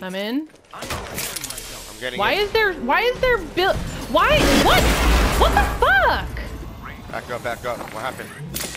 I'm in. I'm Why is there? Why is there bill Why? What? What the fuck? Back up, back up. What happened?